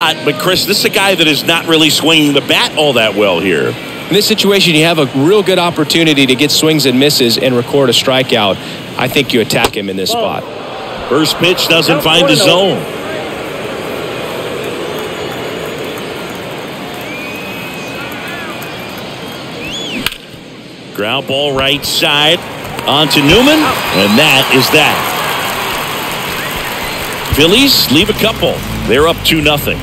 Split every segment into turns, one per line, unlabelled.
But Chris, this is a guy that is not really swinging the bat all that well here.
In this situation, you have a real good opportunity to get swings and misses and record a strikeout. I think you attack him in this spot.
First pitch doesn't find the zone. Ground ball right side onto Newman, and that is that. Phillies leave a couple. They're up 2 nothing.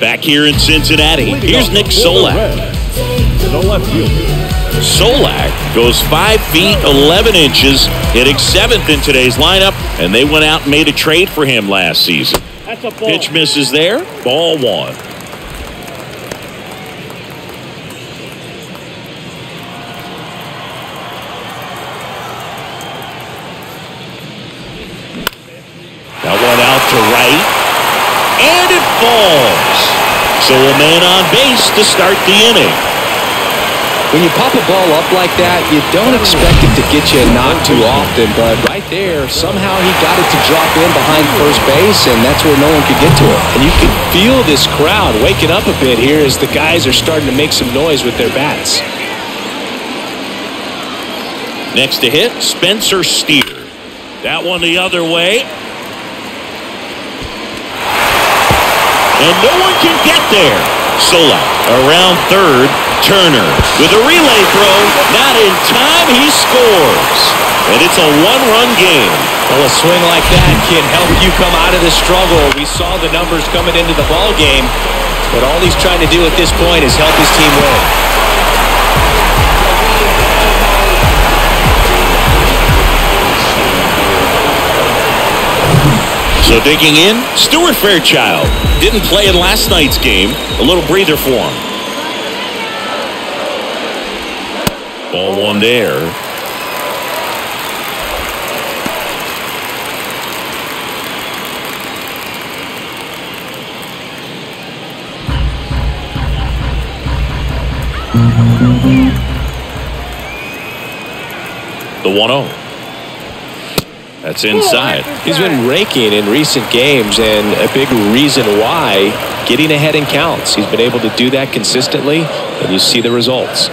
Back here in Cincinnati, here's Nick Solak. Solak goes 5 feet 11 inches, hitting 7th in today's lineup, and they went out and made a trade for him last season. Pitch misses there, ball one. So a man on base to start the inning.
When you pop a ball up like that, you don't expect it to get you a knock too often, but right there, somehow he got it to drop in behind first base, and that's where no one could get to it. And you can feel this crowd waking up a bit here as the guys are starting to make some noise with their bats.
Next to hit, Spencer Steer. That one the other way. And no one can get there. Solak around third. Turner with a relay throw. Not in time. He scores. And it's a one-run game.
Well, a swing like that can help you come out of the struggle. We saw the numbers coming into the ball game, but all he's trying to do at this point is help his team win.
So digging in, Stuart Fairchild didn't play in last night's game. A little breather for him. Ball one there. The 1-0. That's inside.
He's been raking in recent games, and a big reason why getting ahead in counts. He's been able to do that consistently, and you see the results.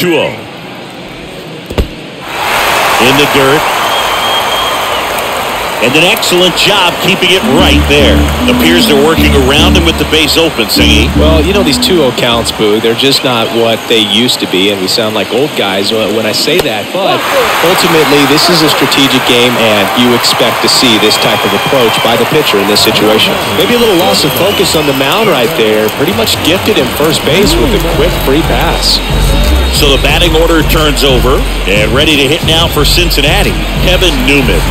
2-0. In the dirt. And an excellent job keeping it right there. Appears they're working around him with the base open, Singy.
Well, you know, these 2-0 counts, Boo, they're just not what they used to be, and we sound like old guys when I say that. But ultimately, this is a strategic game, and you expect to see this type of approach by the pitcher in this situation. Maybe a little loss of focus on the mound right there. Pretty much gifted him first base with a quick free pass.
So the batting order turns over, and ready to hit now for Cincinnati, Kevin Newman.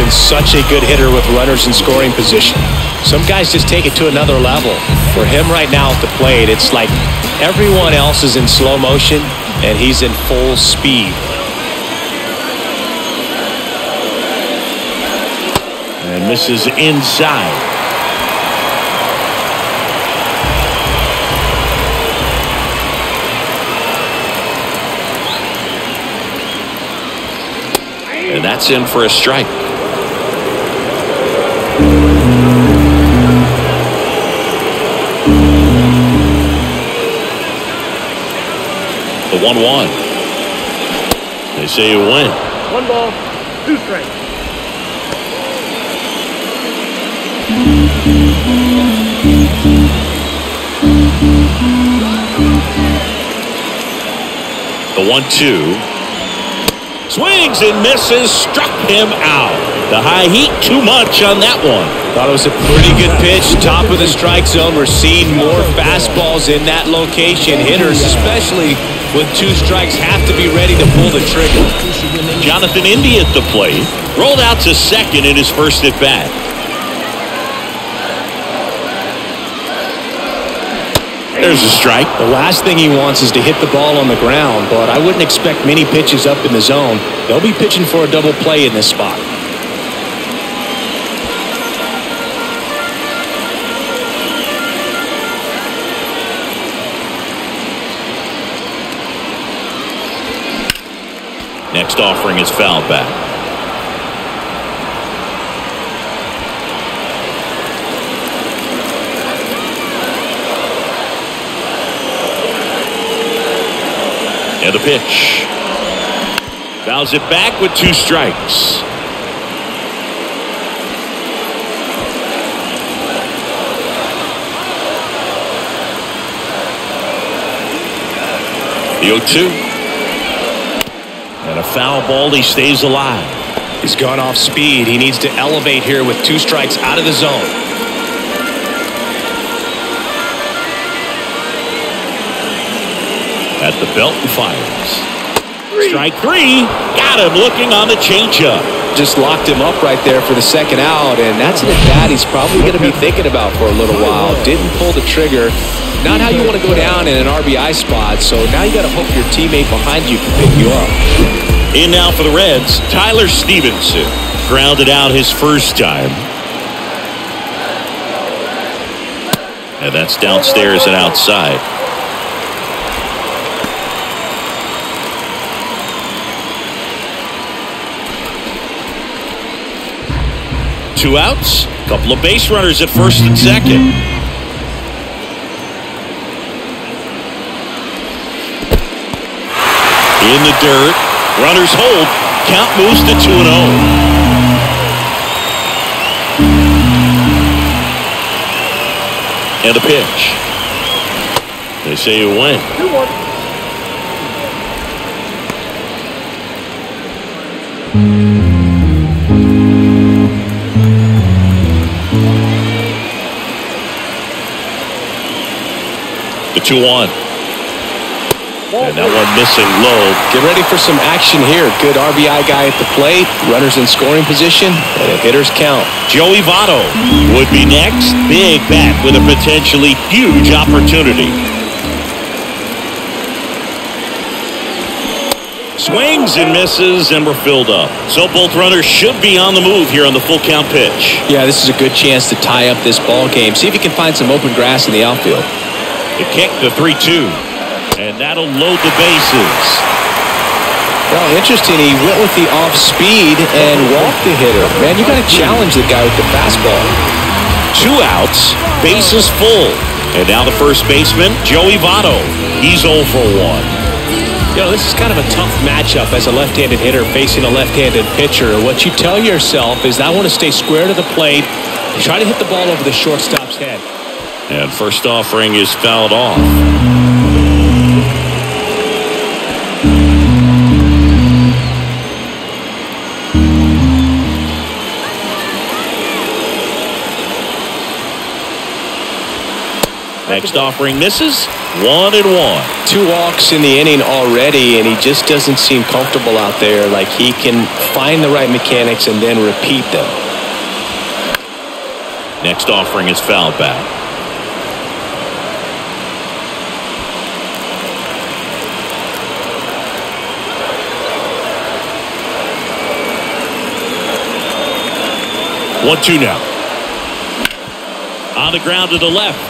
Been such a good hitter with runners in scoring position. Some guys just take it to another level. For him right now at the plate, it's like everyone else is in slow motion and he's in full speed.
And misses inside. And that's in for a strike. 1 1. They say you win.
One ball, two strikes.
The 1 2. Swings and misses, struck him out. The high heat, too much on that one.
Thought it was a pretty good pitch. Top of the strike zone. We're seeing more fastballs in that location. Hitters, especially with two strikes, have to be ready to pull the trigger.
Jonathan India at the plate. Rolled out to second in his first at bat. There's a strike.
The last thing he wants is to hit the ball on the ground, but I wouldn't expect many pitches up in the zone. They'll be pitching for a double play in this spot.
Next offering is fouled back. And a pitch. Fouls it back with two strikes. The 0-2. And a foul ball. He stays alive.
He's gone off speed. He needs to elevate here with two strikes out of the zone.
At the belt and fires. Strike three. Got him looking on the changeup.
Just locked him up right there for the second out, and that's an at-bat he's probably going to be thinking about for a little while. Didn't pull the trigger. Not how you want to go down in an RBI spot, so now you got to hope your teammate behind you can pick you up.
In now for the Reds, Tyler Stephenson. Grounded out his first time. And that's downstairs and outside. Two outs, couple of base runners at first and second. In the dirt, runners hold, count moves to 2 0. And a pitch. They say it went.
2 1.
The 2 1. And that one missing low.
Get ready for some action here. Good RBI guy at the plate, runners in scoring position, and a hitter's count.
Joey Votto would be next. Big bat with a potentially huge opportunity. Swings and misses, and we're filled up. So both runners should be on the move here on the full count pitch.
Yeah, this is a good chance to tie up this ball game. See if you can find some open grass in the outfield.
The kick, the 3 2. And that'll load the bases.
Well, interesting. He went with the off speed and walked the hitter. Man, you got to challenge the guy with the fastball.
Two outs, bases full. And now the first baseman, Joey Votto. He's 0 for 1.
You know, this is kind of a tough matchup as a left-handed hitter facing a left-handed pitcher. What you tell yourself is I want to stay square to the plate, try to hit the ball over the shortstop's head.
And first offering is fouled off. Next offering misses. One and one.
Two walks in the inning already, and he just doesn't seem comfortable out there. Like he can find the right mechanics and then repeat them.
Next offering is fouled back. One two now. On the ground to the left.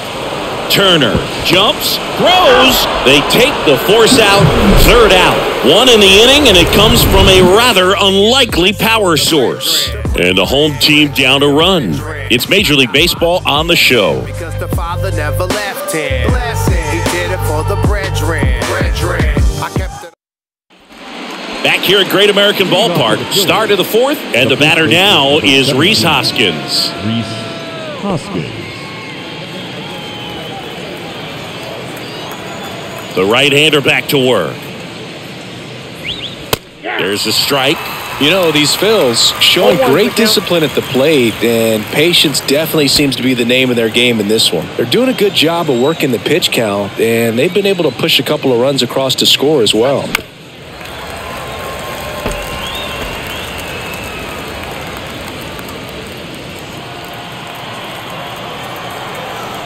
Turner jumps, throws. They take the force out, third out. One in the inning, and it comes from a rather unlikely power source. And the home team down to run. It's Major League Baseball on the show.
Because the father never left him. He did it for the brethren. I kept it.
Back here at Great American Ballpark, start of the fourth, and the batter now is Rhys Hoskins.
Rhys Hoskins.
The right-hander back to work. There's a strike.
You know, these Phils showing oh, great discipline at the plate, and patience definitely seems to be the name of their game in this one. They're doing a good job of working the pitch count, and they've been able to push a couple of runs across to score as well.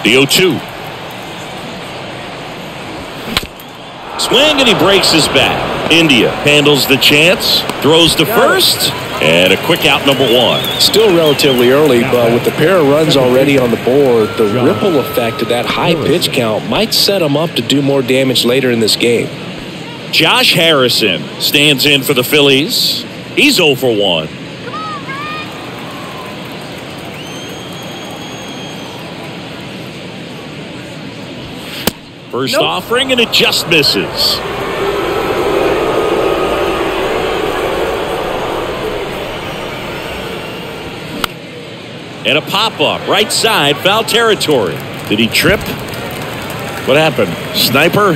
The 0-2. Swing and he breaks his bat. India handles the chance, throws to first, and a quick out number one.
Still relatively early, but with the pair of runs already on the board, the ripple effect of that high pitch count might set him up to do more damage later in this game.
Josh Harrison stands in for the Phillies. He's 0 for 1. First
Nope.
offering and it just misses. And a pop up right side, foul territory. Did he trip? What happened? Sniper?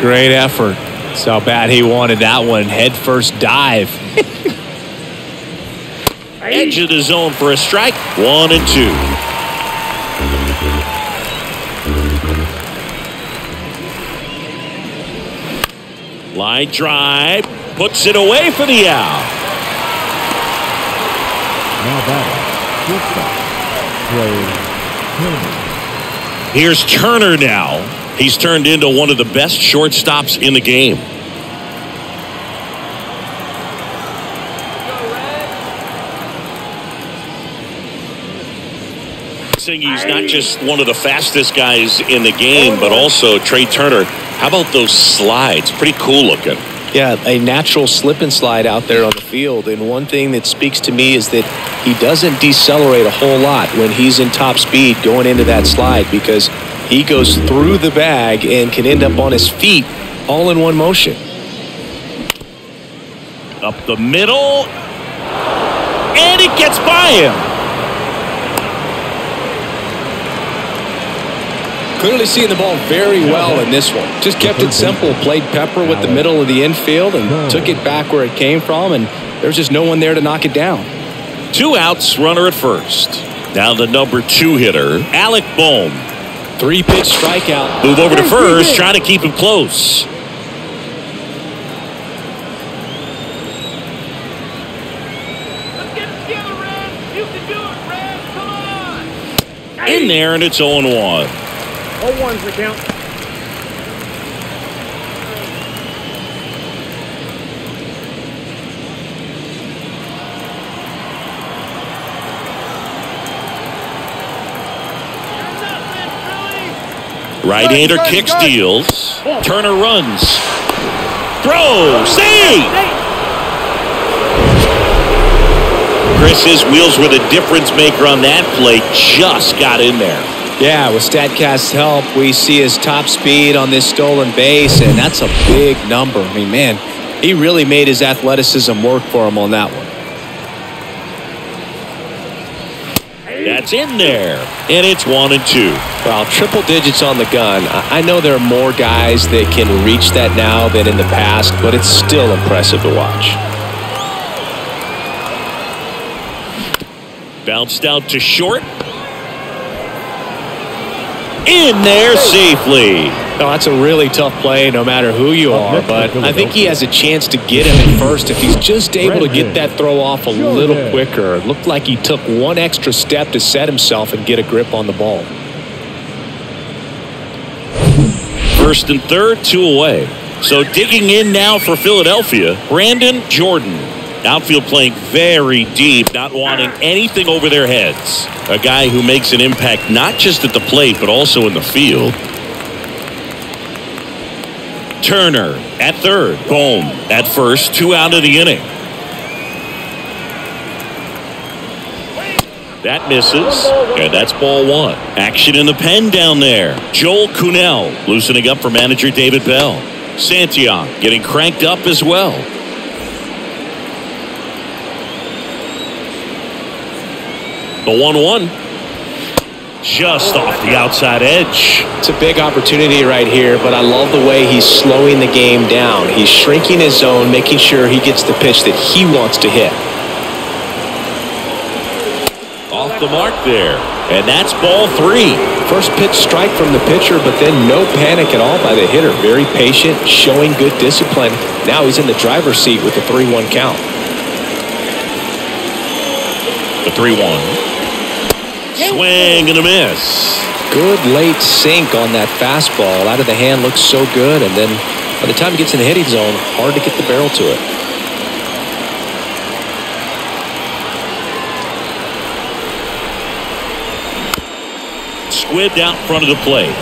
Great effort. That's how bad he wanted that one. Head first dive.
Edge of the zone for a strike. One and two. Line drive. Puts it away for the out.
Now batting. Shortstop. Trea Turner.
Here's Turner now. He's turned into one of the best shortstops in the game. He's not just one of the fastest guys in the game, but also Trea Turner. How about those slides? Pretty cool looking.
Yeah, a natural slip and slide out there on the field. And one thing that speaks to me is that he doesn't decelerate a whole lot when he's in top speed going into that slide because he goes through the bag and can end up on his feet all in one motion.
Up the middle. And it gets by him.
Clearly seeing the ball very well in this one. Just kept it simple. Played Pepper with the middle of the infield and took it back where it came from. And there's just no one there to knock it down.
Two outs, runner at first. Now the number two hitter, Alec Bohm.
Three pitch strikeout.
Move over to first, trying to keep him close.
Let's get it together, Red. You can do it, Red. Come on.
In there, and it's 0 1.
All ones the count.
Right-hander kicks, deals. Turner runs. Throw, save! Chris, his wheels were the difference maker on that play. Just got in there.
Yeah, with StatCast's help, we see his top speed on this stolen base, and that's a big number. I mean, man, he really made his athleticism work for him on that one.
That's in there. And it's one and two.
Well, triple digits on the gun. I I know there are more guys that can reach that now than in the past, but it's still impressive to watch.
Bounced out to short. In there safely.
No, that's a really tough play no matter who you are, but I think he has a chance to get him at first if he's just able to get that throw off a little quicker. It looked like he took one extra step to set himself and get a grip on the ball.
First and third, two away. So digging in now for Philadelphia, Brandon Jordan. Outfield playing very deep, not wanting anything over their heads. A guy who makes an impact not just at the plate, but also in the field. Turner at third. Bohm at first. Two out of the inning. That misses, and that's ball one. Action in the pen down there. Joel Kuhnel loosening up for manager David Bell. Santiago getting cranked up as well. The 1 1. Just off the outside edge.
It's a big opportunity right here, but I love the way he's slowing the game down. He's shrinking his zone, making sure he gets the pitch that he wants to hit.
Off the mark there. And that's ball three.
First pitch strike from the pitcher, but then no panic at all by the hitter. Very patient, showing good discipline. Now he's in the driver's seat with the 3 1 count.
The 3 1. Swing and a miss.
Good late sink on that fastball. Out of the hand looks so good, and then by the time he gets in the hitting zone, hard to get the barrel to it.
Squibbed out front of the plate.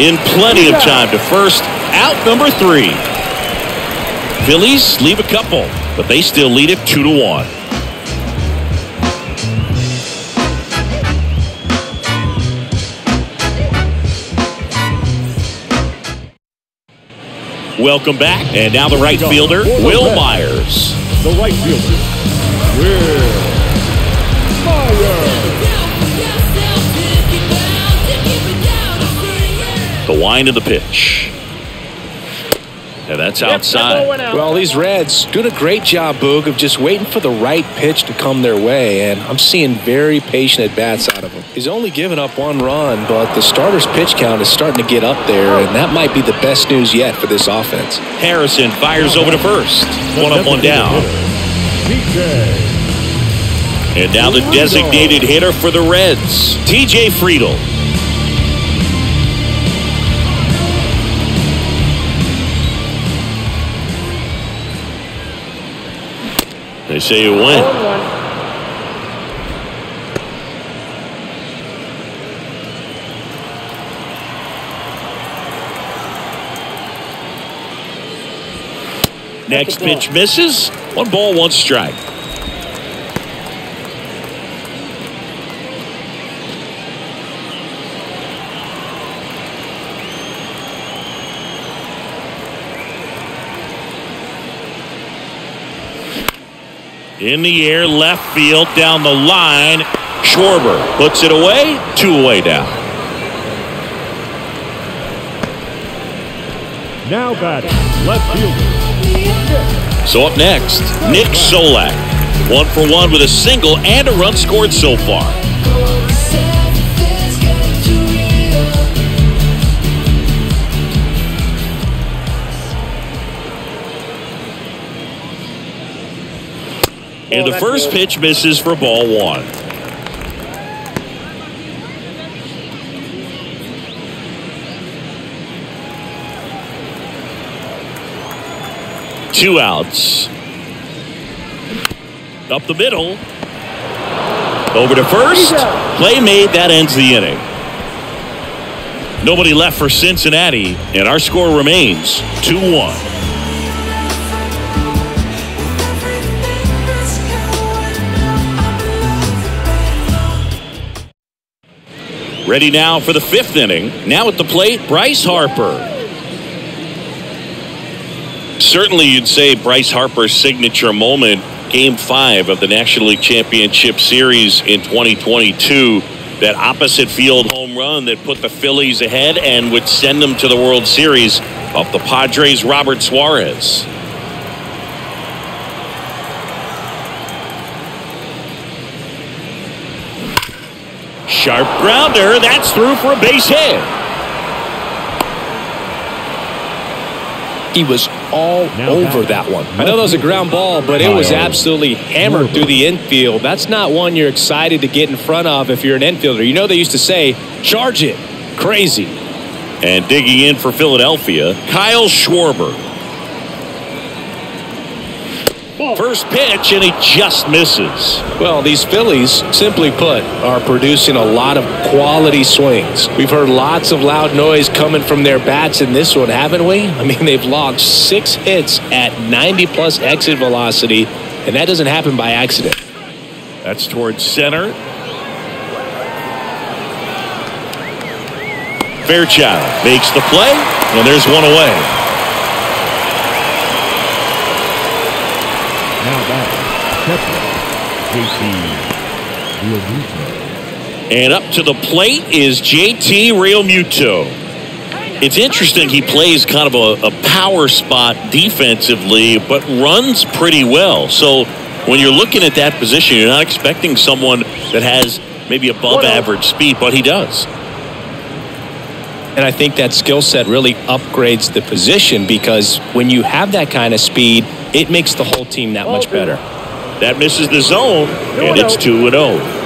In plenty of time to first Out number three. Phillies leave a couple, but they still lead it two to one. Welcome back, and now the right fielder, Wil Myers.
The right fielder, Wil Myers.
The wind of the pitch. And that's outside.
Well, these Reds doing a great job, Boog, of just waiting for the right pitch to come their way, and I'm seeing very patient at bats out of him. He's only given up one run, but the starter's pitch count is starting to get up there, and that might be the best news yet for this offense.
Harrison fires over to first. One up, one down.
TJ.
And now the designated hitter for the Reds, TJ Friedl. Say you win. Next pitch misses. One ball, one strike. In the air, left field, down the line. Schwarber puts it away, two away down.
Now batting, left fielder,
So up next, Nick Solak. One for one with a single and a run scored so far. And the first pitch misses for ball one. Two outs. Up the middle. Over to first. Play made. That ends the inning. Nobody left for Cincinnati, and our score remains 2 1. Ready now for the fifth inning. Now at the plate, Bryce Harper. Certainly, you'd say Bryce Harper's signature moment, game five of the National League Championship Series in 2022. That opposite field home run that put the Phillies ahead and would send them to the World Series off the Padres' Robert Suarez. Sharp grounder. That's through for a base hit.
He was all
Now
over that one. I know that was a ground ball, but it was absolutely hammered through the infield. That's not one you're excited to get in front of if you're an infielder. You know they used to say, charge it. Crazy.
And digging in for Philadelphia, Kyle Schwarber. First pitch, and he just misses.
Well, these Phillies, simply put, are producing a lot of quality swings. We've heard lots of loud noise coming from their bats in this one, haven't we? I mean, they've logged six hits at 90 plus exit velocity, and that doesn't happen by accident.
That's towards center. Fairchild makes the play, and there's one away.
Now batting, JT Realmuto.
And up to the plate is JT Realmuto. It's interesting he plays kind of a, a power spot defensively, but runs pretty well. So when you're looking at that position, you're not expecting someone that has maybe above average speed, but he does.
And I think that skill set really upgrades the position because when you have that kind of speed, it makes the whole team that much better.
That misses the zone, and it's 2 and oh. 0.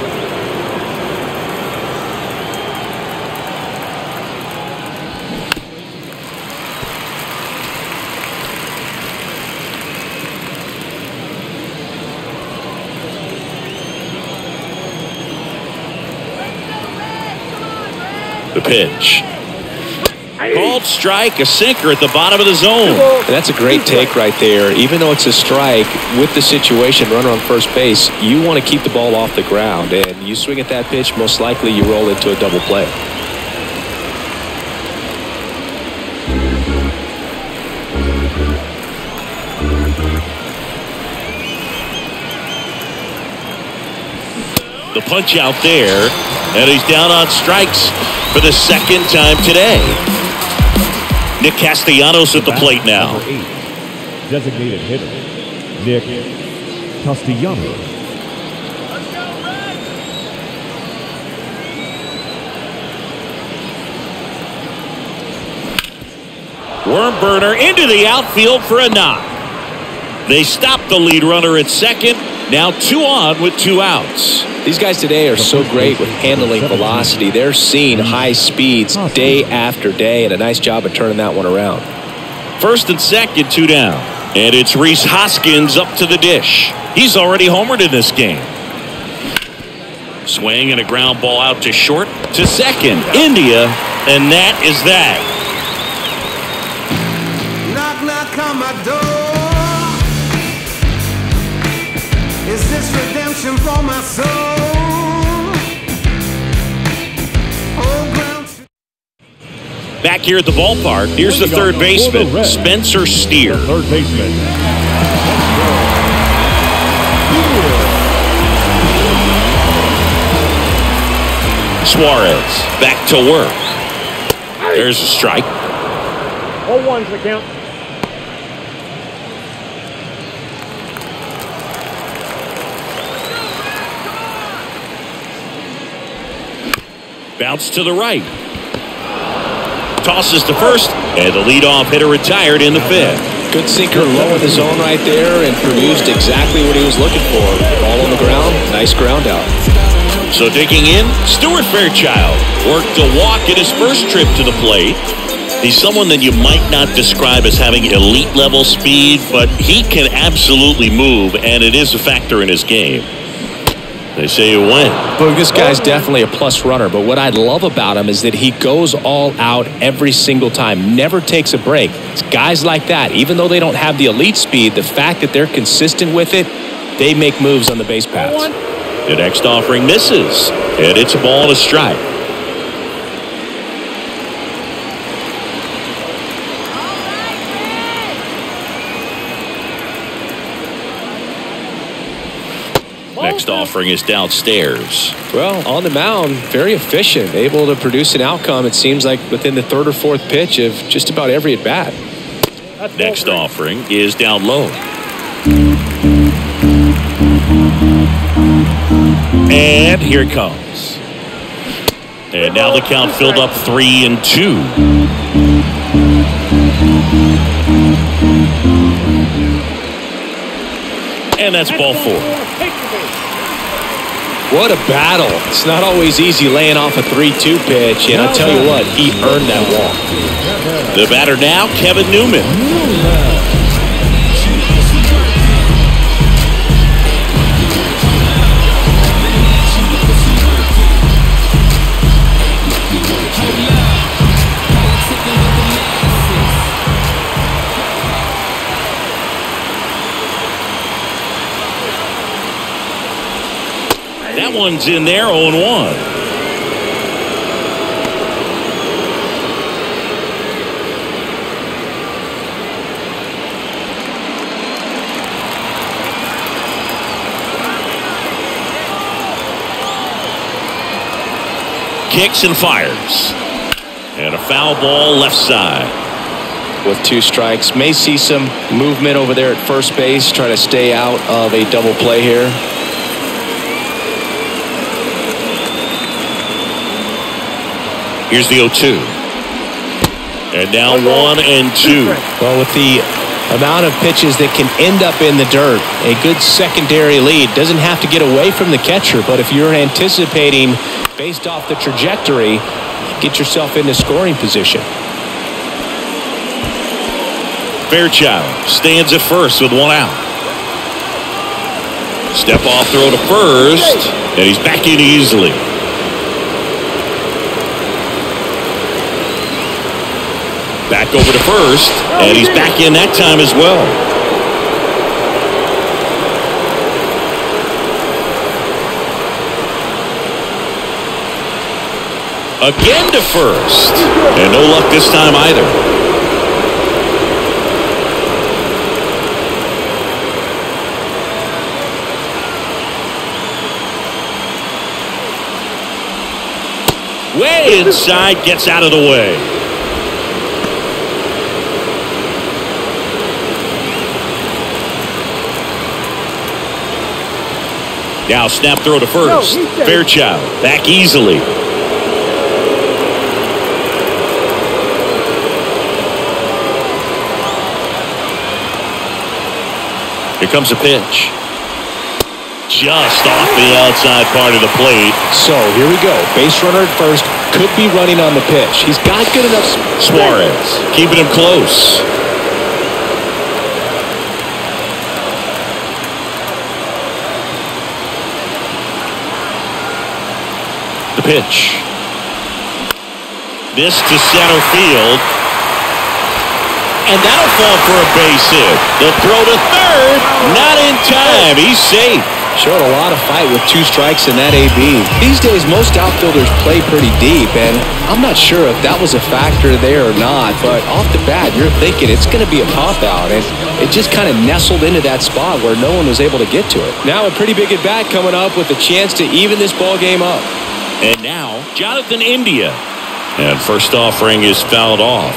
The pitch. Called called strike, a sinker at the bottom of the zone.
And that's a great take right there. Even though it's a strike, with the situation, runner on first base, you want to keep the ball off the ground. And you swing at that pitch, most likely you roll into a double play.
The punch out there, and he's down on strikes for the second time today. Nick Castellanos at the plate now.
Eight, designated hitter, Nick Castellanos.
Let's go, Red!
Worm burner into the outfield for a knock. They stop the lead runner at second. Now two on with two outs.
These guys today are so great with handling velocity. They're seeing high speeds day after day, and a nice job of turning that one around.
First and second, two down. And it's Rhys Hoskins up to the dish. He's already homered in this game. Swing and a ground ball out to short to second. India, and that is that.
Knock, knock on my door. Redemption for my soul?
Back here at the ballpark, here's the third baseman, Spencer Steer.
Third baseman.
Suarez back to work. There's a strike.
All ones the count.
Bounce to the right. Tosses to first, and the leadoff hitter retired in the fifth.
Good sinker low in the zone right there and produced exactly what he was looking for. Ball on the ground, nice ground out.
So digging in, Stuart Fairchild worked a walk in his first trip to the plate. He's someone that you might not describe as having elite level speed, but he can absolutely move, and it is a factor in his game. They say you win.
Boog, this guy's definitely a plus runner, but what I love about him is that he goes all out every single time, never takes a break. It's guys like that, even though they don't have the elite speed, the fact that they're consistent with it, they make moves on the base paths.
The next offering misses, and it's a ball to strike. Next offering is downstairs.
Well, on the mound, very efficient, able to produce an outcome, it seems like within the third or fourth pitch of just about every at bat.
Next offering is down low. And here it comes. And now the count filled up three and two. And that's ball four.
What a battle. It's not always easy laying off a 3-2 pitch, and I'll tell you what, he earned that walk.
The batter now, Kevin Newman. That one's in there, 0 1. Kicks and fires. And a foul ball left side.
With two strikes, may see some movement over there at first base, try to stay out of a double play here.
Here's the 0 2. And now 1 and 2.
Well, with the amount of pitches that can end up in the dirt, a good secondary lead doesn't have to get away from the catcher, but if you're anticipating based off the trajectory, get yourself into scoring position.
Fairchild stands at first with one out. Step off throw to first, and he's back in easily. Back over to first, and he's back in that time as well. Again to first. And no luck this time either. Way inside, gets out of the way. Now snap throw to first. Fairchild back easily. Here comes a pitch. Just off the outside part of the plate.
So here we go. Base runner at first. Could be running on the pitch. He's got good enough.
Suarez keeping him close. The pitch. This to center field. And that'll fall for a base hit. The throw to third. Not in time. He's safe.
Showed a lot of fight with two strikes in that AB. These days, most outfielders play pretty deep, and I'm not sure if that was a factor there or not, but off the bat, you're thinking it's going to be a pop-out, and it just kind of nestled into that spot where no one was able to get to it. Now a pretty big at-bat coming up with a chance to even this ball game up.
And now, Jonathan India. And first offering is fouled off.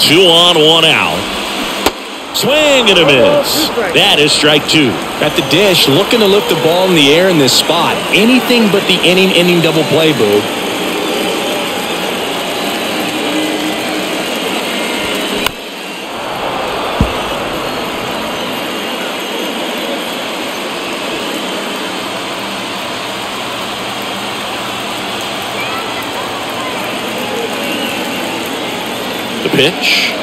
Two on, one out. Swing and a miss. That is strike two.
At the dish, looking to lift the ball in the air in this spot. Anything but the inning, inning double play, Boo.
The pitch.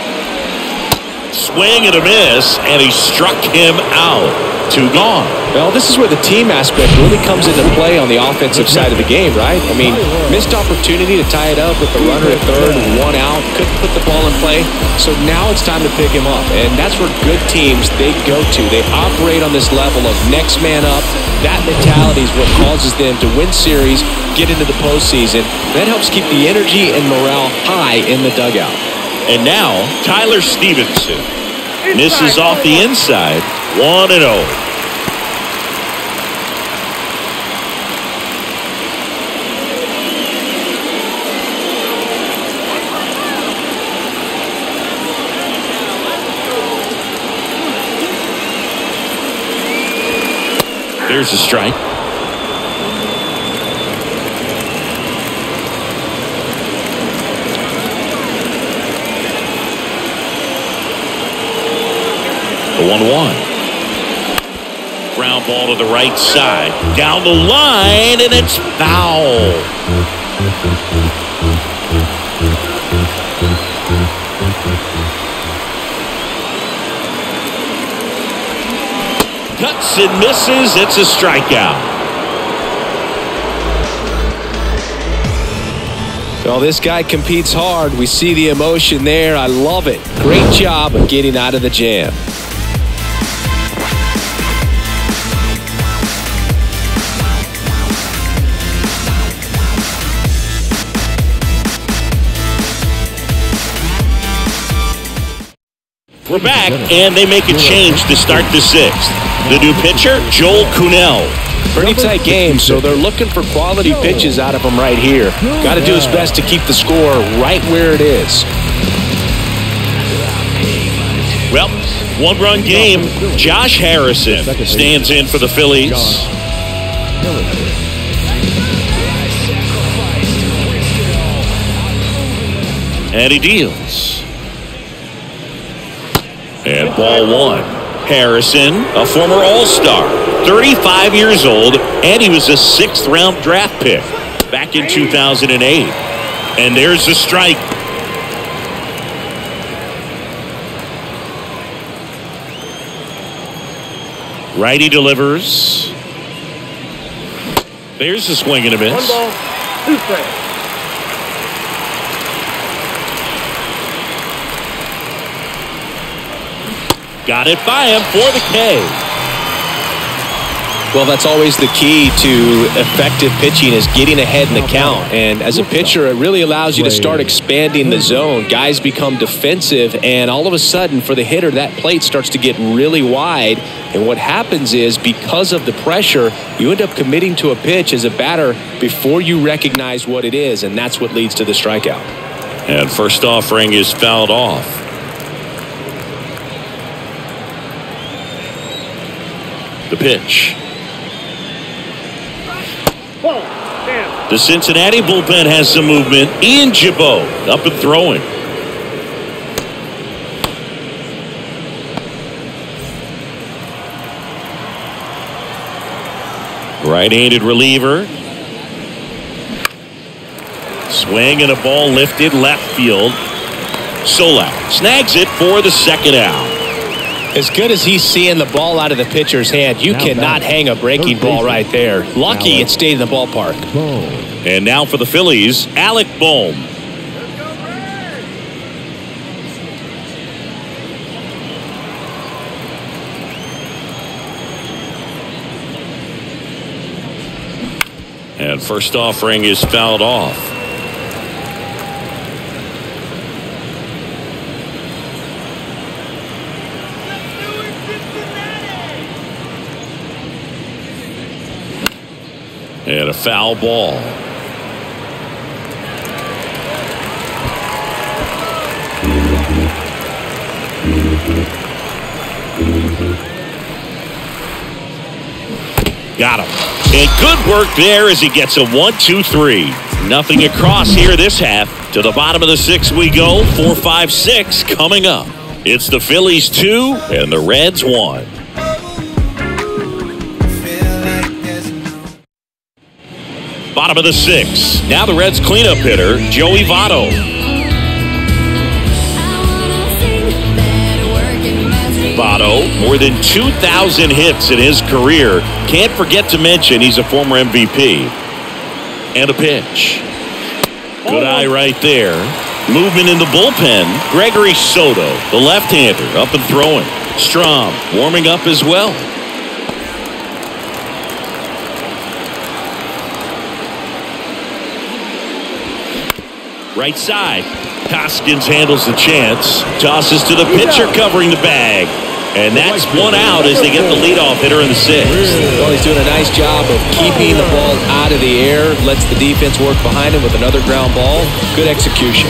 Swing and a miss, and he struck him out. Two gone.
Well, this is where the team aspect really comes into play on the offensive side of the game, right? I mean, missed opportunity to tie it up with the runner at third, one out, couldn't put the ball in play. So now it's time to pick him up, and that's where good teams they go to. They operate on this level of next man up. That mentality is what causes them to win series, get into the postseason. That helps keep the energy and morale high in the dugout.
And now, Tyler Stephenson misses off the inside. 1 and 0. There's a strike. The 1 1. Ground ball to the right side. Down the line, and it's foul. Cuts and misses. It's a strikeout.
Well, this guy competes hard. We see the emotion there. I love it. Great job of getting out of the jam.
We're back, and they make a change to start the sixth. The new pitcher, Joel Kuhnel.
Pretty tight game, so they're looking for quality pitches out of him right here. Got to do his best to keep the score right where it is.
Well, one run game. Josh Harrison stands in for the Phillies. And he deals ball one. Harrison, a former All Star, 35 years old, and he was a sixth round draft pick back in 2008. And there's the strike. Righty delivers. There's the swing and a miss.
One ball, two strikes.
Got it by him for the K.
Well, that's always the key to effective pitching is getting ahead in the count. And as a pitcher, it really allows you to start expanding the zone. Guys become defensive, and all of a sudden, for the hitter, that plate starts to get really wide. And what happens is, because of the pressure, you end up committing to a pitch as a batter before you recognize what it is, and that's what leads to the strikeout.
And first offering is fouled off. The pitch. The Cincinnati bullpen has some movement. Ian Gibaut up and throwing. Right-handed reliever. Swing and a ball lifted left field. Solak snags it for the second out.
As good as he's seeing the ball out of the pitcher's hand, you
Now
cannot
back.
hang a breaking ball right there. Lucky
Alex.
it stayed in the ballpark.
Boom.
And now for the Phillies, Alec Bohm. And first offering is fouled off. And a foul ball. Got him. And good work there as he gets a one, two, three. Nothing across here this half. To the bottom of the six we go. Four, five, six coming up. It's the Phillies two and the Reds one. Bottom of the six. Now the Reds cleanup hitter, Joey Votto. Votto, more than 2,000 hits in his career. Can't forget to mention he's a former MVP. And a pitch. Good oh. eye right there. Movement in the bullpen. Gregory Soto, the left-hander, up and throwing. Strahm warming up as well. Right side. Hoskins handles the chance. Tosses to the pitcher covering the bag. And that's one out as they get the leadoff hitter in the sixth.
Well, he's doing a nice job of keeping the ball out of the air, lets the defense work behind him with another ground ball. Good execution.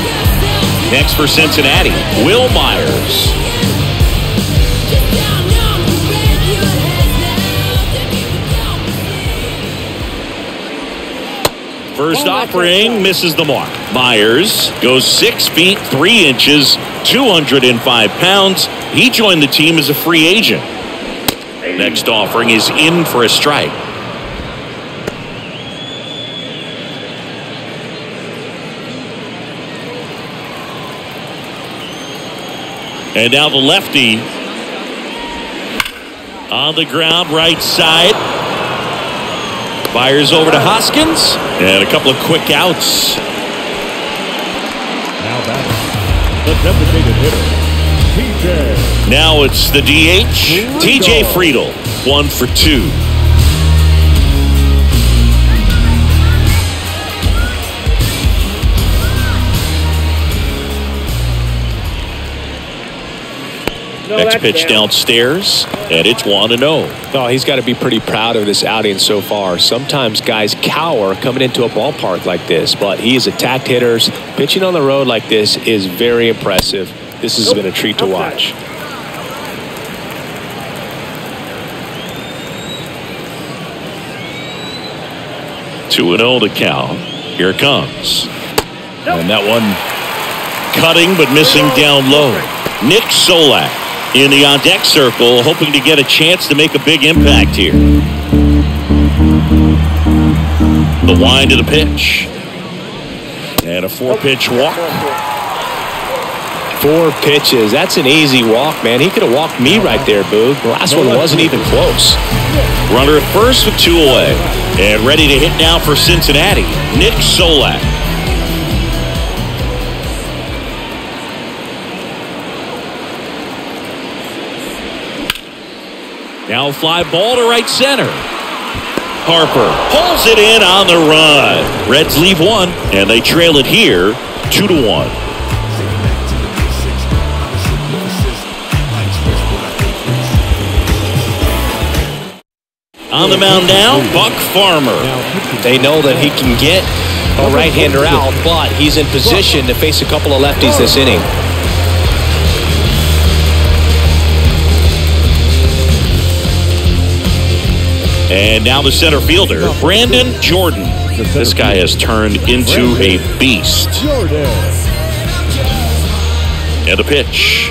Next for Cincinnati, Wil Myers. First offering misses the mark. Myers goes six feet three inches, 205 pounds. He joined the team as a free agent. Next offering is in for a strike. And now the lefty on the ground, right side. Fires over to Hoskins. And a couple of quick outs.
Now back. The designated hitter, TJ.
Now it's the DH, TJ Friedl. One for two. Next pitch
down.
downstairs, and it's 1 to 0.
Oh, he's got to be pretty proud of this outing so far. Sometimes guys cower coming into a ballpark like this, but he has attacked hitters. Pitching on the road like this is very impressive. This has been a treat to watch.
Two and zero to count. Here it comes. And that one cutting but missing down low. Nick Solak in the on deck circle, hoping to get a chance to make a big impact here. The wind of the pitch. And a four pitch walk.
Four pitches. That's an easy walk, man. He could have walked me right there, Boog. The last one wasn't even close.
Runner at first with two away. And ready to hit now for Cincinnati, Nick Solak. Now fly ball to right center. Harper pulls it in on the run. Reds leave one, and they trail it here, two to one. On the mound now, Buck Farmer.
They know that he can get a right-hander out, but he's in position to face a couple of lefties this inning.
And now the center fielder, Brandon Jordan. This guy has turned into a beast. And a pitch.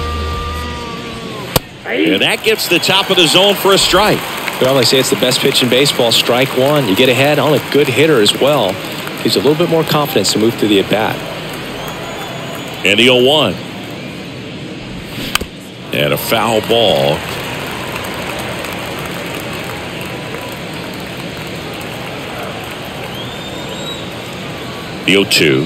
And that gets the top of the zone for a strike.
Well, they say it's the best pitch in baseball. Strike one. You get ahead on a good hitter as well. Gives you a little bit more confidence to move through the at-bat.
And the 0 1. And a foul ball. The 0 2.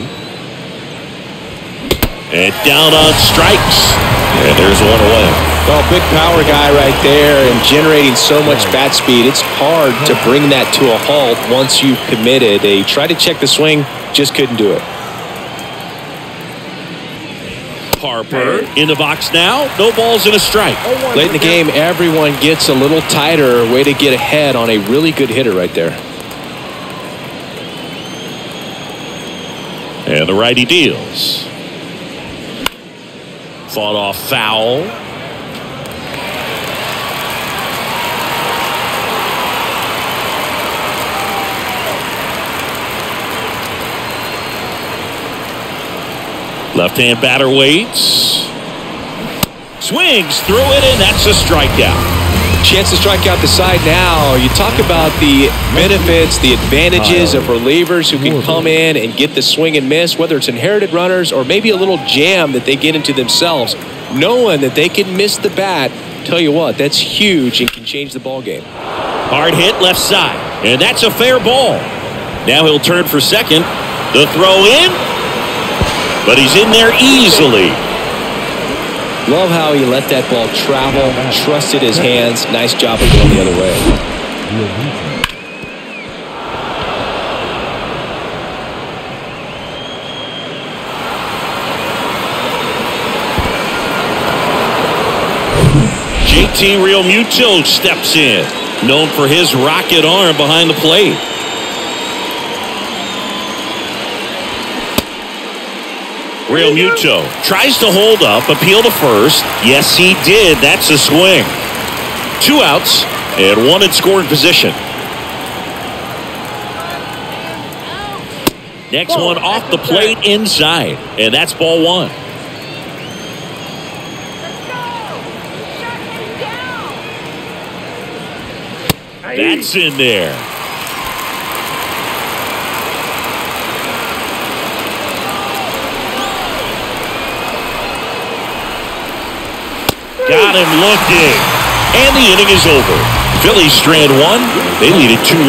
And down on strikes. And there's one away.
Well, big power guy right there and generating so much bat speed. It's hard to bring that to a halt once you've committed. They tried to check the swing, just couldn't do it.
Harper in the box now. No balls and a strike.
Late in the game, everyone gets a little tighter. Way to get ahead on a really good hitter right there.
And the righty deals. Fought off foul. Left hand batter waits. Swings through it, and that's a strikeout.
Chance to strike out the side now. You talk about the benefits, the advantages of relievers who can come in and get the swing and miss, whether it's inherited runners or maybe a little jam that they get into themselves. Knowing that they can miss the bat, tell you what, that's huge and can change the ball game.
Hard hit left side, and that's a fair ball. Now he'll turn for second. The throw in, but he's in there easily.
Love how he let that ball travel, trusted his hands. Nice job of going the other way.
JT Realmuto steps in, known for his rocket arm behind the plate. Realmuto tries to hold up, appeal to first. Yes, he did. That's a swing. Two outs and one in scoring position. Next one off the plate inside, and that's ball one. That's in there. Got him looking. And the inning is over. Phillies strand one. They lead it 2 1.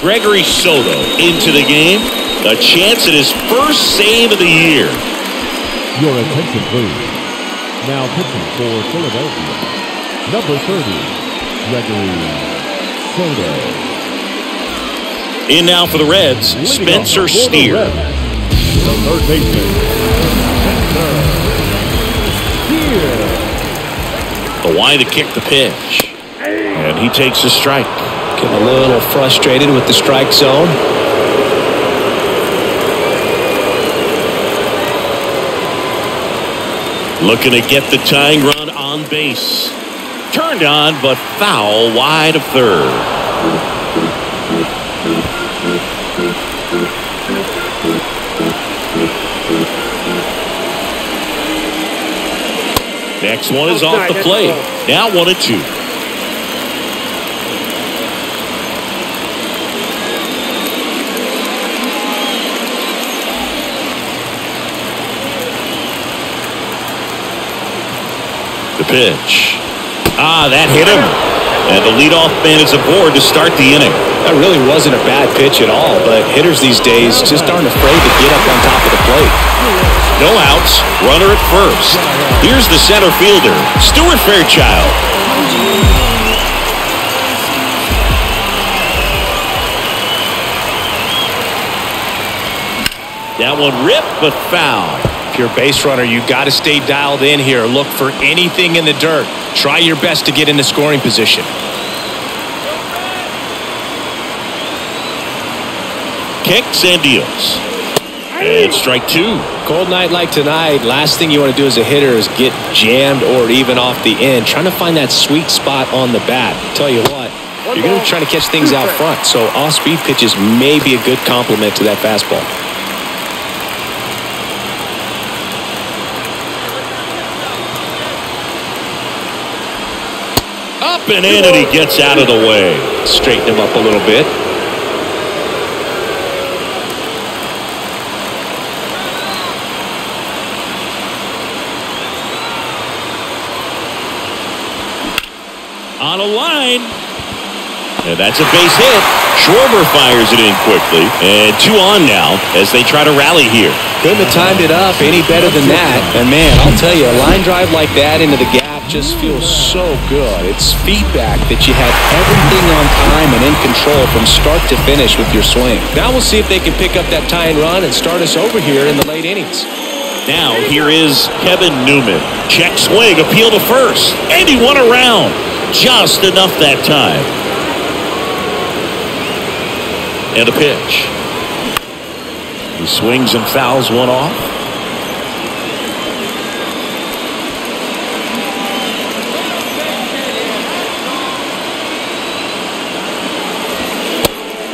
Gregory Soto into the game. A chance at his first save of the year.
Your attention, please. Now pitching for Philadelphia. Number 30, Gregory Soto.
In now for the Reds, Spencer
off for the
Steer.
The third baseman, Spencer Steer.
The wide to kick the pitch. And he takes a strike.
Getting a little frustrated with the strike zone.
Looking to get the tying run on base. Turned on, but foul wide of third. Next one is oh, off the plate. Now one and two. The pitch. Ah, that hit him. And the leadoff man is aboard to start the inning.
That really wasn't a bad pitch at all, but hitters these days just aren't afraid to get up on top of the plate.
No outs, runner at first. Here's the center fielder, Stuart Fairchild. That one ripped, but foul.
If you're a base runner, you got to stay dialed in here. Look for anything in the dirt. Try your best to get into scoring position.
Kicks and deals. And strike two.
Cold night like tonight, last thing you want to do as a hitter is get jammed or even off the end. Trying to find that sweet spot on the bat. Tell you what, you're going to be trying to catch things out front, so off-speed pitches may be a good complement to that fastball.
In, and he gets out of the way.
Straighten him up a little bit.
On a line. And that's a base hit. Schwarber fires it in quickly. And two on now as they try to rally here.
Couldn't have timed it up any better than that. And man, I'll tell you, a line drive like that into the gap just feels so good. It's feedback that you had everything on time and in control from start to finish with your swing. Now we'll see if they can pick up that tying run and start us over here in the late innings.
Now here is Kevin Newman. Check swing, appeal to first. And he won around. Just enough that time. And a pitch. He swings and fouls one off.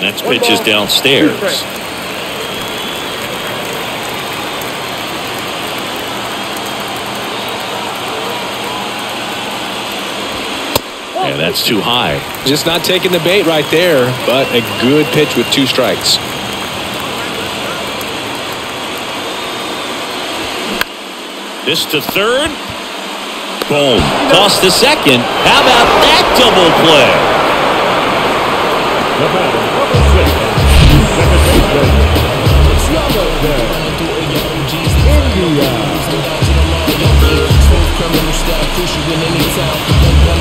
Next pitch is downstairs. And that's too high.
Just not taking the bait right there, but a good pitch with two strikes.
This to third. Boom. Toss to second. How about that double play?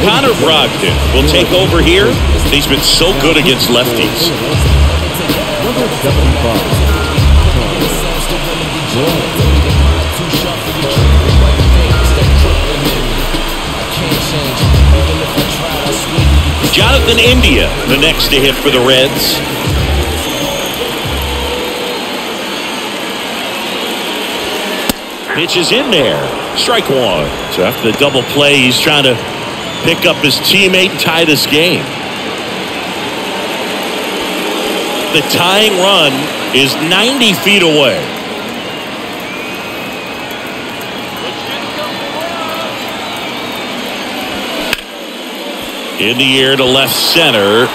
Connor Brogdon will take over here. He's been so good against lefties. Jonathan India, the next to hit for the Reds. Pitch is in there. Strike one. So after the double play, he's trying to pick up his teammate and tie this game. The tying run is 90 feet away. In the air to left center.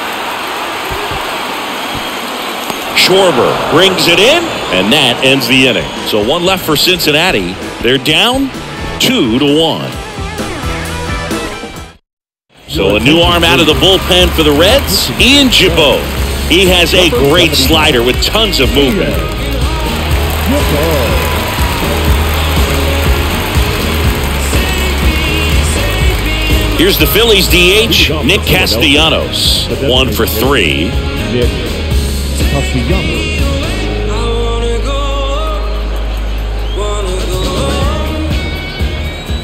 Schwarber brings it in, and that ends the inning. So one left for Cincinnati. They're down two to one. So a new arm out of the bullpen for the Reds, Ian Gibaut. He has a great slider with tons of movement. Here's the Phillies DH, Nick Castellanos. One for three.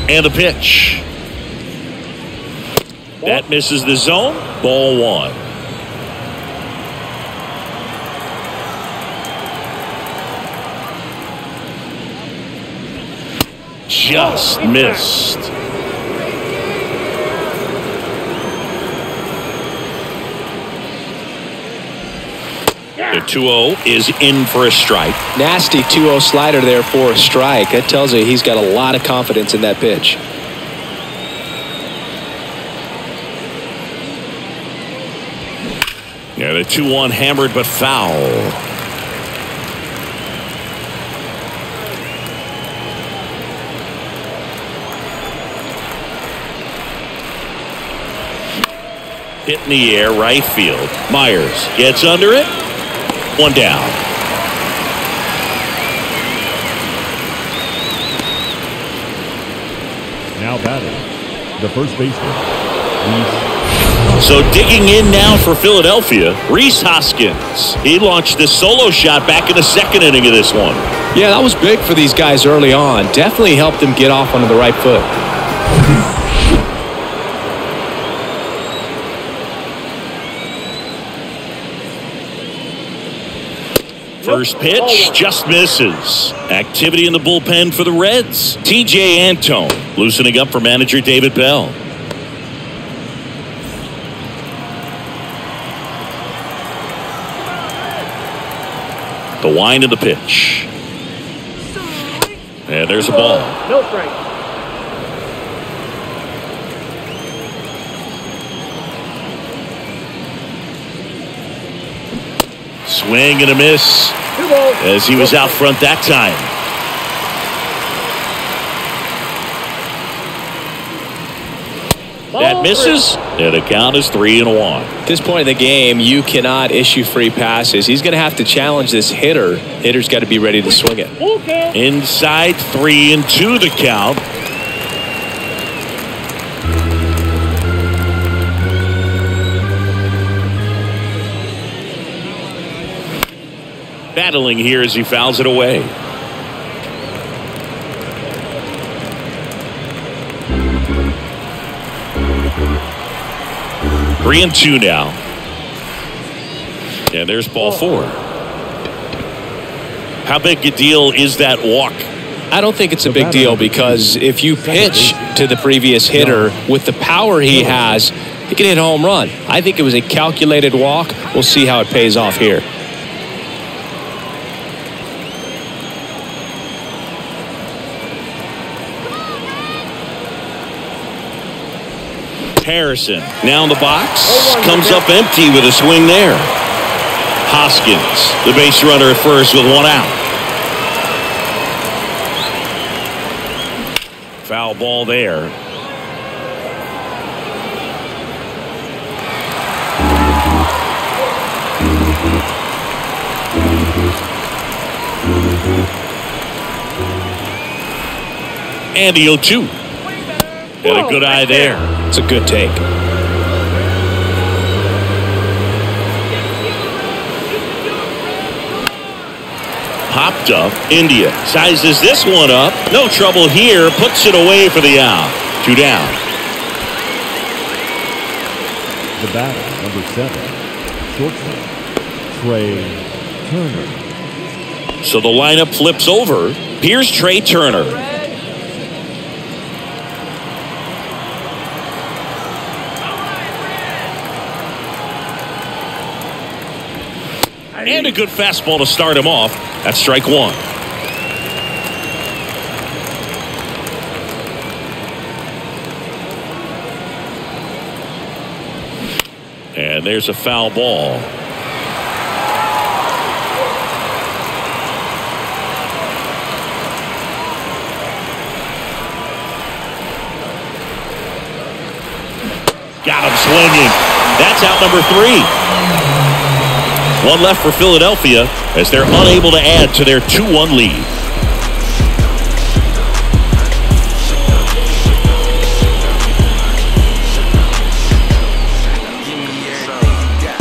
And a pitch. That misses the zone. Ball one. Just missed. 2-0 is in for a strike.
Nasty 2-0 slider there for a strike. That tells you he's got a lot of confidence in that pitch.
Yeah, the 2-1 hammered but foul. Hit in the air, right field. Myers gets under it. One down.
Now batting, the first baseman,
So digging in now for Philadelphia, Rhys Hoskins. He launched this solo shot back in the second inning of this one.
Yeah, that was big for these guys early on. Definitely helped them get off onto the right foot.
First pitch just misses. Activity in the bullpen for the Reds. Tejay Antone loosening up for manager David Bell. The wind of the pitch. And there's a ball.
No strike.
Swing and a miss as he was out front that time. That misses, and the count is three and one.
At this point in the game, you cannot issue free passes. He's going to have to challenge this hitter. Hitter's got to be ready to swing it.
Inside three and two the count. Battling here as he fouls it away. Three and two now. And there's ball four. How big a deal is that walk?
I don't think it's a big deal because if you pitch to the previous hitter with the power he has, he can hit a home run. I think it was a calculated walk. We'll see how it pays off here.
Harrison now in the box comes up empty with a swing there. Hoskins, the base runner at first with one out. Foul ball there. And the 0 2. And a good eye there.
It's a good take.
Popped up. India sizes this one up. No trouble here. Puts it away for the out. Two down.
The batter, number seven, shortstop, Trea Turner.
So the lineup flips over. Here's Trea Turner. And a good fastball to start him off. That's strike one. And there's a foul ball. Got him swinging. That's out number three. One left for Philadelphia as they're unable to add to their 2-1 lead.
Give me everything you got.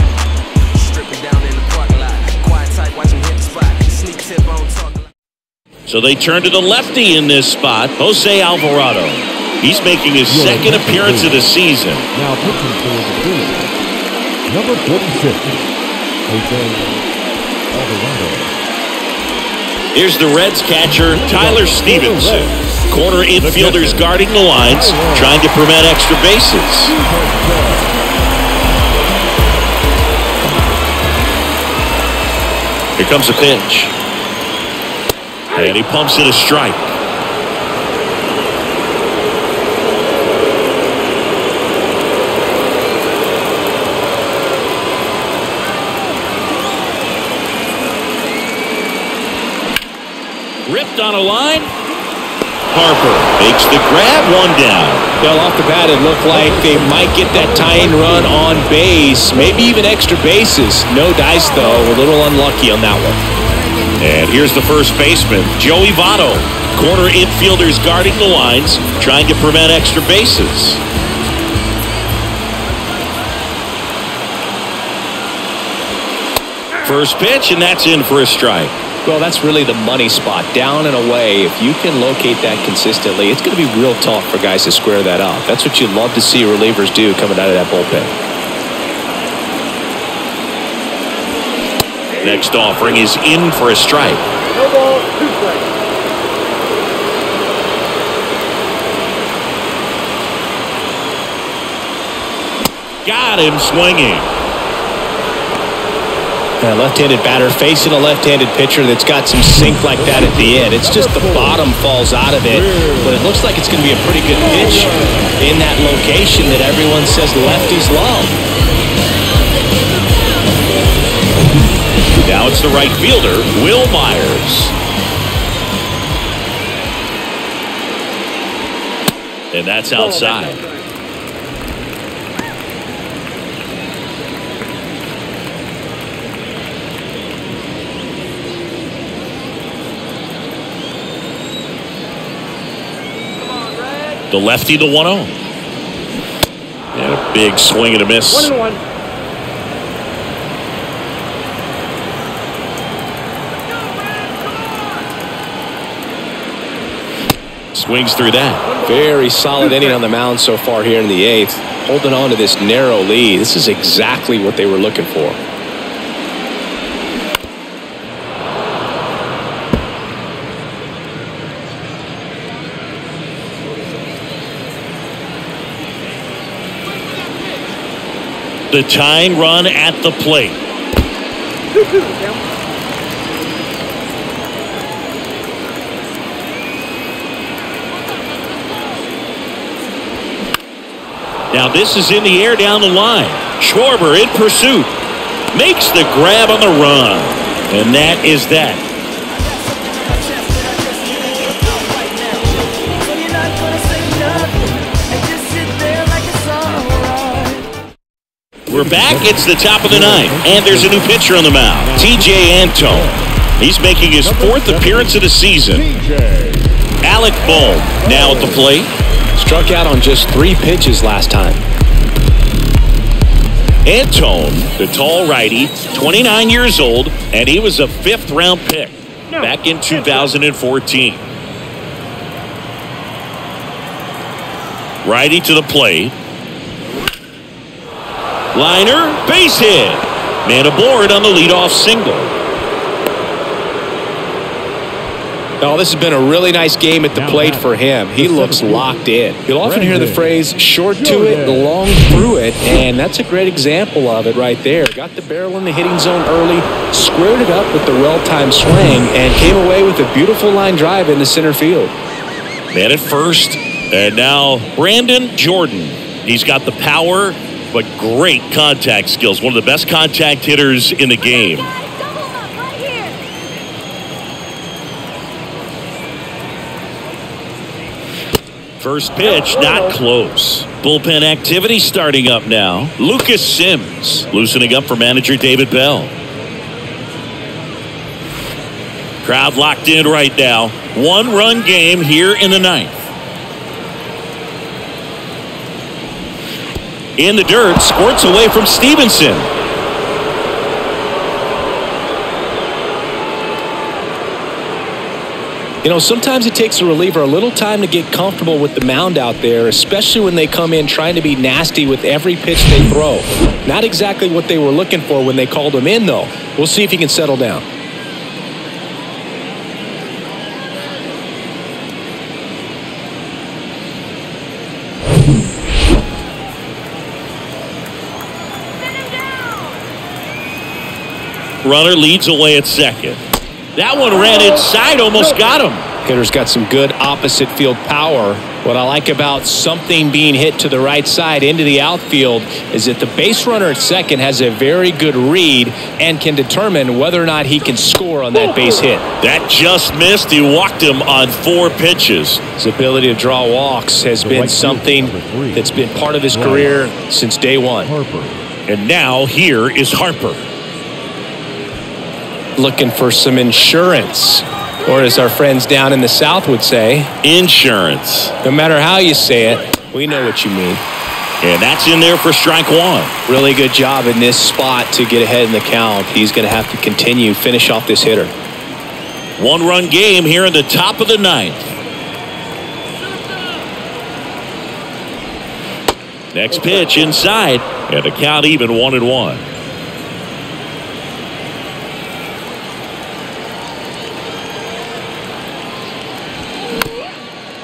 Stripping down in the parking lot. Quiet type, watch him hit the spot. Sneak tip on talk.
So they turn to the lefty in this spot, Jose Alvarado. He's making his second appearance of the season.
Now for the number 46, Jose Alvarado.
Here's the Reds catcher, Tyler Stephenson. Corner infielders guarding the lines, trying to prevent extra bases. Here comes a pitch. And he pumps it a strike. A line. Harper makes the grab, one down.
Well, off the bat, it looked like they might get that tying run on base, maybe even extra bases. No dice, though. A little unlucky on that one.
And here's the first baseman, Joey Votto. Corner infielders guarding the lines, trying to prevent extra bases. First pitch, and that's in for a strike.
Well, that's really the money spot, down and away. If you can locate that consistently, it's going to be real tough for guys to square that up. That's what you love to see relievers do coming out of that bullpen.
Next offering is in for a strike.
No ball, two strikes.
Got him swinging.
A left-handed batter facing a left-handed pitcher that's got some sink like that at the end. It's just the bottom falls out of it, but it looks like it's going to be a pretty good pitch in that location that everyone says lefties love.
Now it's the right fielder, Wil Myers. And that's outside. The lefty, the 1 0. And a big swing and a miss.
One and one.
Swings through that.
Very solid inning on the mound so far here in the eighth. Holding on to this narrow lead. This is exactly what they were looking for.
The tying run at the plate. Now this is in the air down the line. Schwarber in pursuit. Makes the grab on the run. And that is that. We're back. It's the top of the ninth. And there's a new pitcher on the mound. Tejay Antone. He's making his fourth appearance of the season. Alec Bohm now at the plate.
Struck out on just three pitches last time.
Antone, the tall righty, 29 years old, and he was a fifth round pick back in 2014. Righty to the plate. Liner, base hit. Man aboard on the leadoff single.
Oh, this has been a really nice game at the plate for him. He looks locked in. You'll often hear the phrase short to it, long through it, and that's a great example of it right there. Got the barrel in the hitting zone early, squared it up with the well-timed swing, and came away with a beautiful line drive into center field.
Man at first. And now Brandon Jordan. He's got the power, but great contact skills. One of the best contact hitters in the game. First pitch, not close. Bullpen activity starting up now. Lucas Sims loosening up for manager David Bell. Crowd locked in right now. One run game here in the ninth. In the dirt, squirts away from Stephenson.
You know, sometimes it takes a reliever a little time to get comfortable with the mound out there, especially when they come in trying to be nasty with every pitch they throw. Not exactly what they were looking for when they called him in, though. We'll see if he can settle down.
Runner leads away at second. That one ran inside, almost got him.
Hitter's got some good opposite field power. What I like about something being hit to the right side into the outfield is that the base runner at second has a very good read and can determine whether or not he can score on that base hit.
That just missed. He walked him on four pitches.
His ability to draw walks has been something that's been part of his career since day one.
Harper.
And now here is Harper.
Looking for some insurance, or as our friends down in the South would say,
Insurance.
no matter how you say it, we know what you mean.
And that's in there for strike one.
Really good job in this spot to get ahead in the count. He's going to have to continue, finish off this hitter.
One run game here in the top of the ninth. Next pitch inside. And the count even one and one.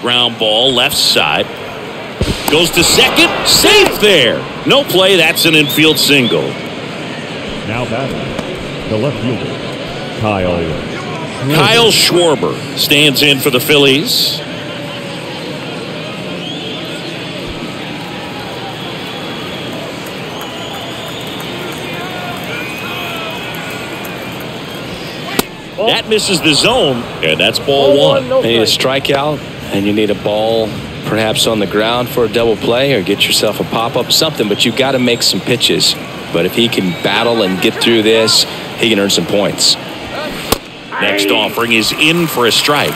Ground ball left side. Goes to second. Safe there. No play. That's an infield single.
Now batting. The left fielder. Kyle.
Kyle Schwarber stands in for the Phillies. That misses the zone, and that's ball one.
You need a strikeout, and you need a ball perhaps on the ground for a double play or get yourself a pop up, something, but you've got to make some pitches. But if he can battle and get through this, he can earn some points.
Next offering is in for a strike.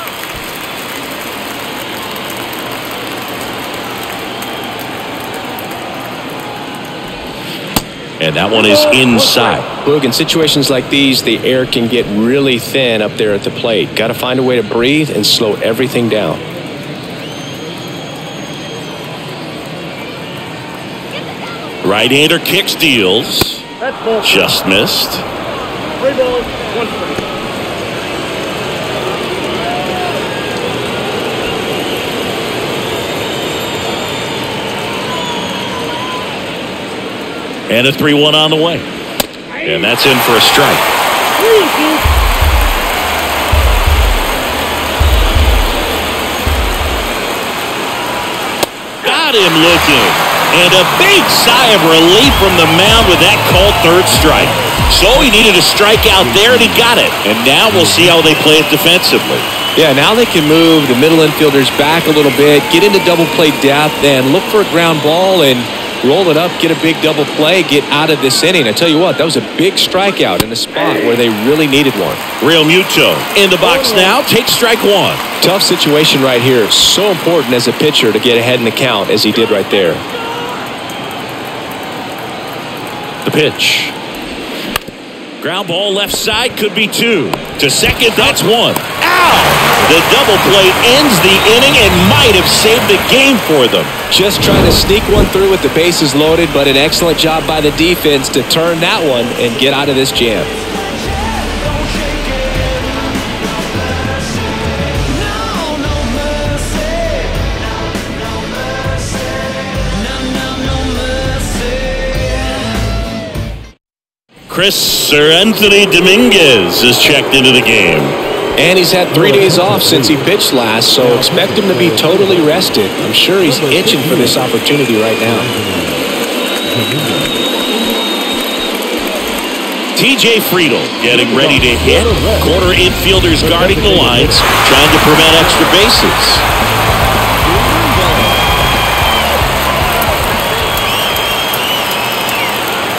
And that one is inside.
Look, in situations like these, the air can get really thin up there at the plate. Got to find a way to breathe and slow everything down.
Right-hander kick steals. Just missed.
Three balls, one strike.
And a 3-1 on the way. And that's in for a strike. Got him looking. And a big sigh of relief from the mound with that called third strike. So he needed a strikeout there, and he got it. And now we'll see how they play it defensively.
Yeah, now they can move the middle infielders back a little bit, get into double play depth, and look for a ground ball and roll it up, get a big double play, get out of this inning. I tell you what, that was a big strikeout in a spot where they really needed one.
Realmuto in the box now. Take strike one.
Tough situation right here. So important as a pitcher to get ahead in the count as he did right there.
The pitch. Ground ball left side could be two. To second, that's one. Ow! The double play ends the inning and might have saved the game for them.
Just trying to sneak one through with the bases loaded, but an excellent job by the defense to turn that one and get out of this jam.
Chris Seranthony Dominguez is checked into the game.
And he's had three days off since he pitched last, so expect him to be totally rested. I'm sure he's itching for this opportunity right now.
TJ Friedl getting ready to hit. Corner infielders guarding the lines, trying to prevent extra bases.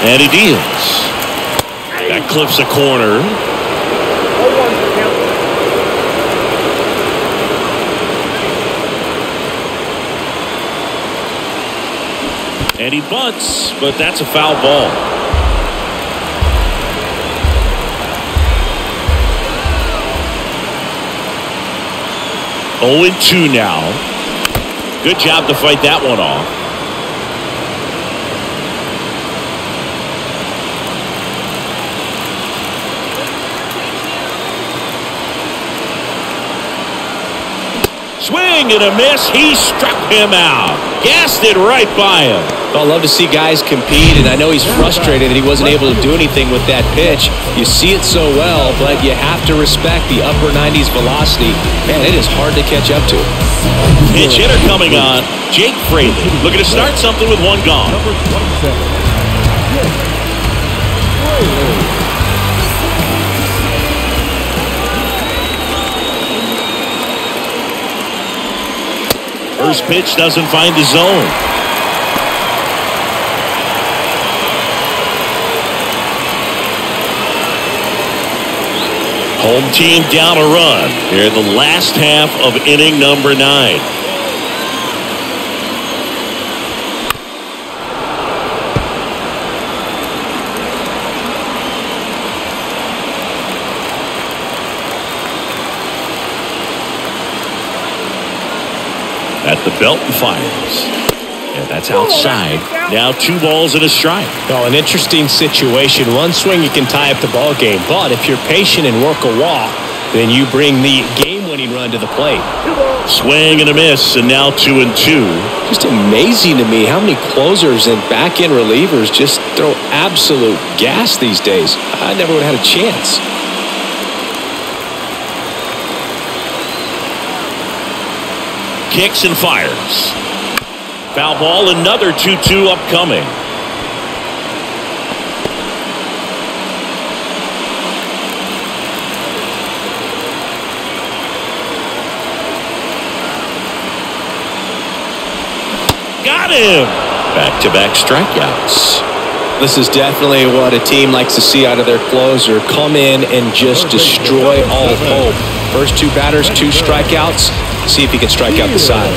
And he deals. Clips a corner. And he bunts, but that's a foul ball. Oh and 2 now. Good job to fight that one off. Swing and a miss. He struck him out. Gassed it right by him.
Well, I love to see guys compete, and I know he's frustrated that he wasn't able to do anything with that pitch. You see it so well, but you have to respect the upper 90s velocity. Man, it is hard to catch up to.
Pitch hitter coming on. Jake Fraley looking to start something with one gone.
Number 27. Jake Fraley.
First pitch doesn't find the zone. Home team down a run here in the last half of inning number nine. At the belt and fires. And that's outside. Now two balls and a strike.
Well, an interesting situation. One swing, you can tie up the ball game. But if you're patient and work a walk, then you bring the game-winning run to the plate.
Swing and a miss, and now two and two.
Just amazing to me how many closers and back-end relievers just throw absolute gas these days. I never would have had a chance.
Kicks and fires. Foul ball, another 2-2 upcoming. Got him! Back-to-back strikeouts.
This is definitely what a team likes to see out of their closer. Come in and just destroy all hope. First two batters, two strikeouts. See if he can strike out the side.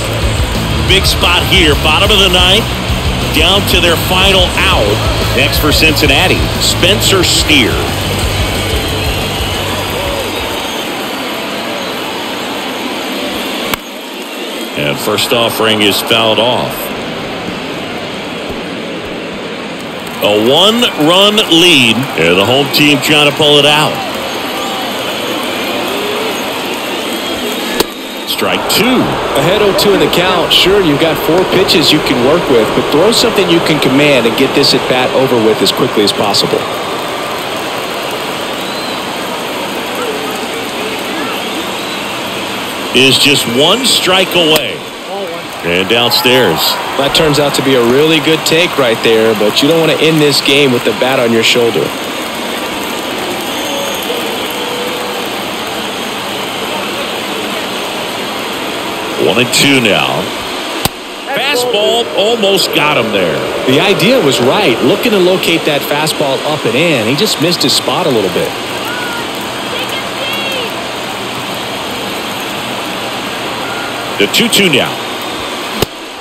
Big spot here, bottom of the ninth. Down to their final out. Next for Cincinnati, Spencer Steer. And first offering is fouled off. A one-run lead, and the home team trying to pull it out. Strike two.
Ahead 0-2 in the count. Sure, you've got four pitches you can work with, but throw something you can command and get this at bat over with as quickly as possible.
Is just one strike away. And downstairs.
That turns out to be a really good take right there, but you don't want to end this game with the bat on your shoulder.
One and two now. Fastball almost got him there.
The idea was right, looking to locate that fastball up and in. He just missed his spot a little bit.
The 2-2 now.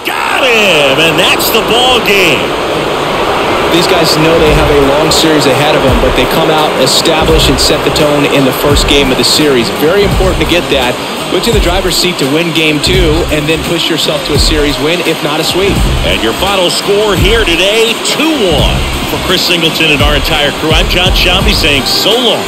Got him, and that's the ball game.
These guys know they have a long series ahead of them, but they come out, establish, and set the tone in the first game of the series. Very important to get that. Put in the driver's seat to win game two, and then push yourself to a series win, if not a sweep.
And your final score here today, 2-1. For Chris Singleton and our entire crew, I'm Jon Sciambi saying so long